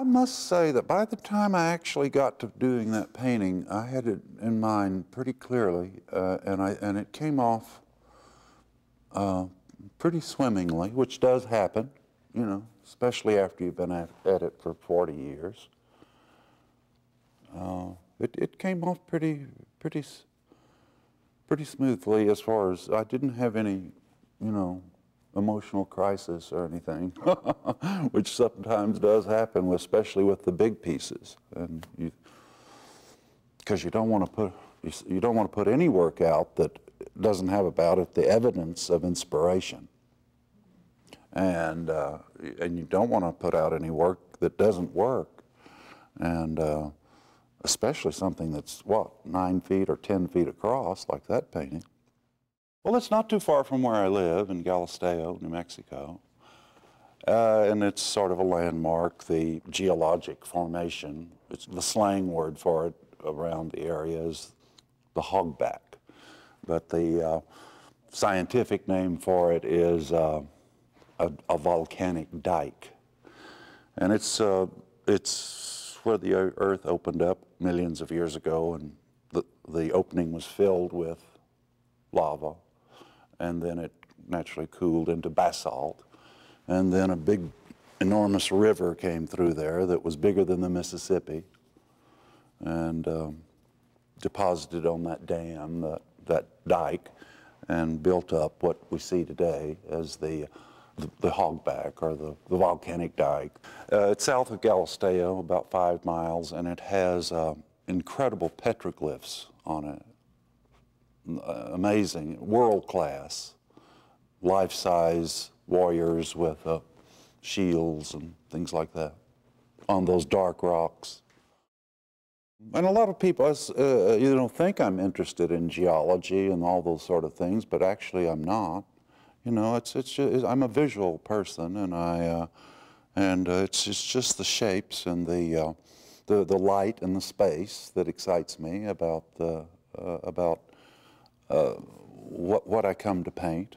I must say that by the time I actually got to doing that painting, I had it in mind pretty clearly, uh, and, I, and it came off uh, pretty swimmingly, which does happen, you know, especially after you've been at, at it for 40 years. Uh, it, it came off pretty, pretty, pretty smoothly as far as I didn't have any, you know, emotional crisis or anything, which sometimes does happen, especially with the big pieces. And you, because you don't want to put you, you don't want to put any work out that doesn't have about it the evidence of inspiration. And uh, and you don't want to put out any work that doesn't work. And uh, especially something that's what nine feet or ten feet across, like that painting. Well, it's not too far from where I live in Galisteo, New Mexico. Uh, and it's sort of a landmark, the geologic formation. It's the slang word for it around the area is the hogback. But the uh, scientific name for it is uh, a, a, volcanic dike. And it's, uh, it's where the earth opened up millions of years ago and the, the opening was filled with lava and then it naturally cooled into basalt. And then a big, enormous river came through there that was bigger than the Mississippi and um, deposited on that dam, that, that dike, and built up what we see today as the the, the hogback or the, the volcanic dike. Uh, it's south of Galisteo, about five miles, and it has uh, incredible petroglyphs on it amazing, world class, life size warriors with uh, shields and things like that on those dark rocks. And a lot of people, uh, you know, think I'm interested in geology and all those sort of things, but actually I'm not. You know, it's it's just, I'm a visual person, and I uh, and uh, it's it's just the shapes and the uh, the the light and the space that excites me about the uh, about uh, Uh, what, what I come to paint.